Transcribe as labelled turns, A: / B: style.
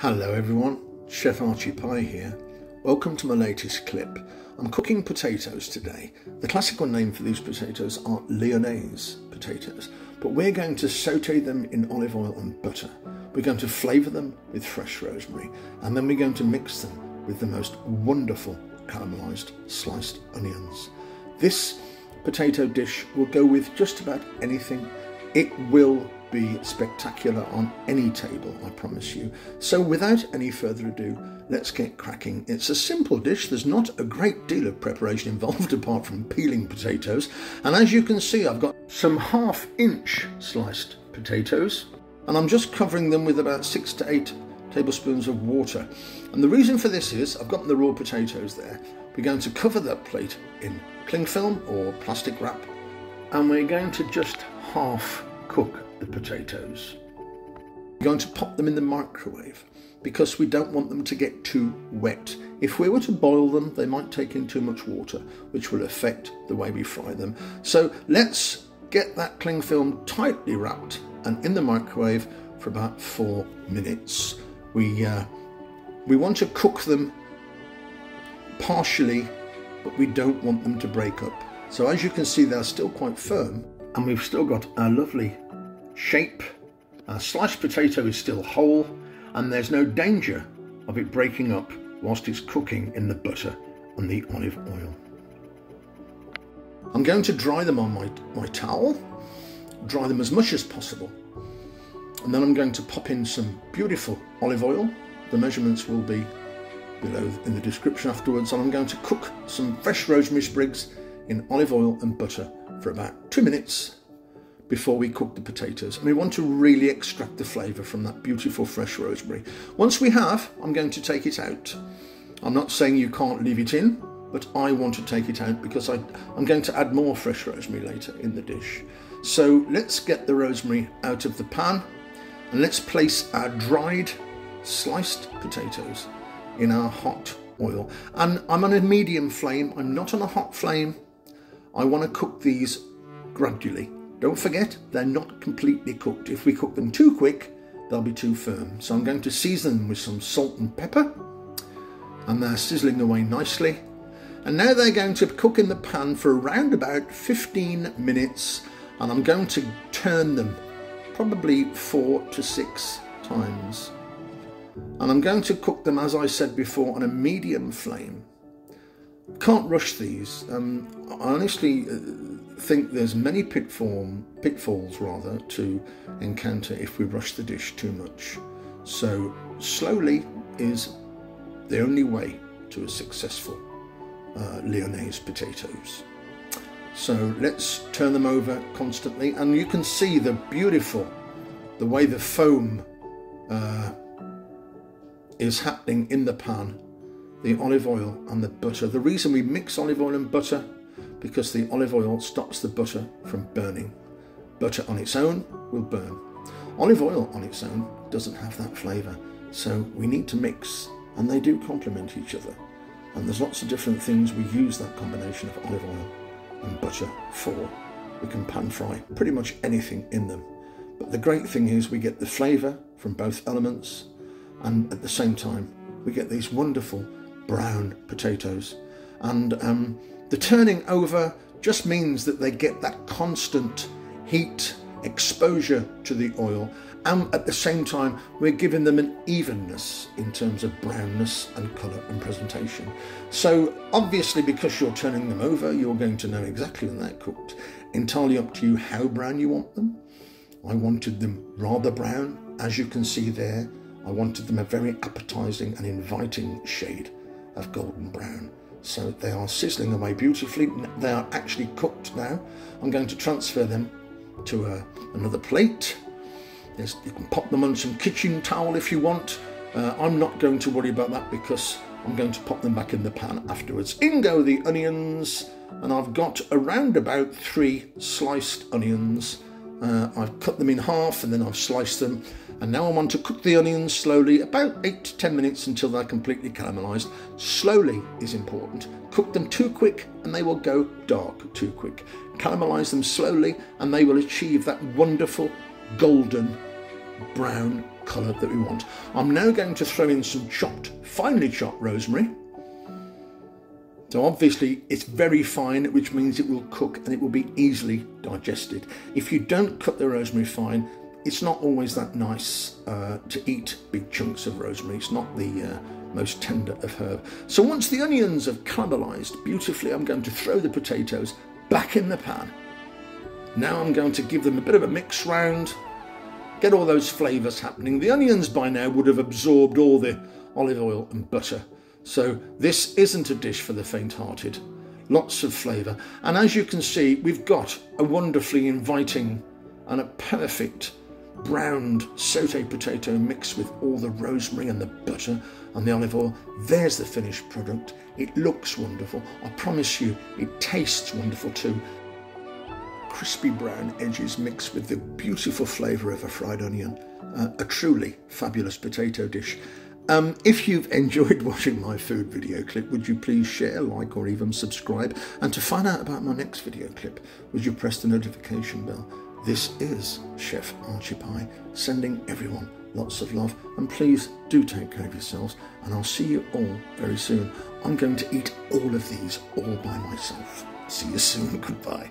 A: Hello everyone, Chef Archie Pie here. Welcome to my latest clip. I'm cooking potatoes today. The classical name for these potatoes are Lyonnaise potatoes, but we're going to saute them in olive oil and butter. We're going to flavour them with fresh rosemary, and then we're going to mix them with the most wonderful caramelised sliced onions. This potato dish will go with just about anything. It will be spectacular on any table, I promise you. So without any further ado, let's get cracking. It's a simple dish, there's not a great deal of preparation involved apart from peeling potatoes. And as you can see, I've got some half inch sliced potatoes and I'm just covering them with about six to eight tablespoons of water. And the reason for this is I've got the raw potatoes there. We're going to cover that plate in cling film or plastic wrap and we're going to just half cook the potatoes. We're going to pop them in the microwave because we don't want them to get too wet. If we were to boil them, they might take in too much water, which will affect the way we fry them. So let's get that cling film tightly wrapped and in the microwave for about four minutes. We, uh, we want to cook them partially, but we don't want them to break up. So as you can see, they're still quite firm and we've still got our lovely shape. Our sliced potato is still whole and there's no danger of it breaking up whilst it's cooking in the butter and the olive oil. I'm going to dry them on my, my towel, dry them as much as possible. And then I'm going to pop in some beautiful olive oil. The measurements will be below in the description afterwards. And I'm going to cook some fresh rosemary sprigs in olive oil and butter for about two minutes before we cook the potatoes. And we want to really extract the flavour from that beautiful fresh rosemary. Once we have, I'm going to take it out. I'm not saying you can't leave it in, but I want to take it out because I, am going to add more fresh rosemary later in the dish. So let's get the rosemary out of the pan and let's place our dried sliced potatoes in our hot oil. And I'm on a medium flame, I'm not on a hot flame. I want to cook these gradually. Don't forget, they're not completely cooked. If we cook them too quick, they'll be too firm. So I'm going to season them with some salt and pepper. And they're sizzling away nicely. And now they're going to cook in the pan for around about 15 minutes. And I'm going to turn them probably four to six times. And I'm going to cook them, as I said before, on a medium flame. Can't rush these. Um, honestly uh, think there's many pitfall, pitfalls rather to encounter if we rush the dish too much. So slowly is the only way to a successful uh, Lyonnaise potatoes. So let's turn them over constantly and you can see the beautiful, the way the foam uh, is happening in the pan, the olive oil and the butter. The reason we mix olive oil and butter because the olive oil stops the butter from burning. Butter on its own will burn. Olive oil on its own doesn't have that flavour, so we need to mix, and they do complement each other. And there's lots of different things we use that combination of olive oil and butter for. We can pan fry pretty much anything in them. But the great thing is we get the flavour from both elements, and at the same time, we get these wonderful brown potatoes. And um, the turning over just means that they get that constant heat exposure to the oil and at the same time we're giving them an evenness in terms of brownness and colour and presentation. So obviously because you're turning them over you're going to know exactly when they're cooked. Entirely up to you how brown you want them. I wanted them rather brown as you can see there. I wanted them a very appetising and inviting shade of golden brown. So they are sizzling away beautifully. They are actually cooked now. I'm going to transfer them to uh, another plate. There's, you can pop them on some kitchen towel if you want. Uh, I'm not going to worry about that because I'm going to pop them back in the pan afterwards. In go the onions, and I've got around about three sliced onions. Uh, I've cut them in half and then I've sliced them and now I want to cook the onions slowly, about 8 to 10 minutes until they're completely caramelised. Slowly is important. Cook them too quick and they will go dark too quick. Caramelise them slowly and they will achieve that wonderful golden brown colour that we want. I'm now going to throw in some chopped, finely chopped rosemary. So obviously it's very fine, which means it will cook and it will be easily digested. If you don't cut the rosemary fine, it's not always that nice uh, to eat big chunks of rosemary. It's not the uh, most tender of herb. So once the onions have caramelized beautifully, I'm going to throw the potatoes back in the pan. Now I'm going to give them a bit of a mix round, get all those flavours happening. The onions by now would have absorbed all the olive oil and butter so this isn't a dish for the faint-hearted. Lots of flavour. And as you can see, we've got a wonderfully inviting and a perfect browned sauté potato mixed with all the rosemary and the butter and the olive oil. There's the finished product. It looks wonderful. I promise you, it tastes wonderful too. Crispy brown edges mixed with the beautiful flavour of a fried onion. Uh, a truly fabulous potato dish. Um, if you've enjoyed watching my food video clip, would you please share, like, or even subscribe? And to find out about my next video clip, would you press the notification bell? This is Chef Archie Pie, sending everyone lots of love. And please do take care of yourselves, and I'll see you all very soon. I'm going to eat all of these all by myself. See you soon. Goodbye.